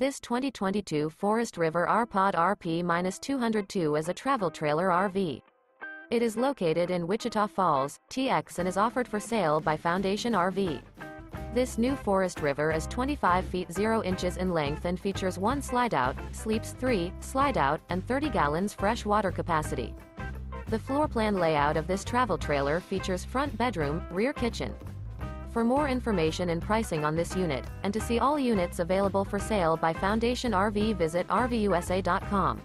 This 2022 Forest River R-Pod RP-202 is a travel trailer RV. It is located in Wichita Falls, TX and is offered for sale by Foundation RV. This new Forest River is 25 feet 0 inches in length and features one slide-out, sleeps 3, slide-out, and 30 gallons fresh water capacity. The floor plan layout of this travel trailer features front bedroom, rear kitchen. For more information and pricing on this unit, and to see all units available for sale by Foundation RV visit RVUSA.com.